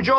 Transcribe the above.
George.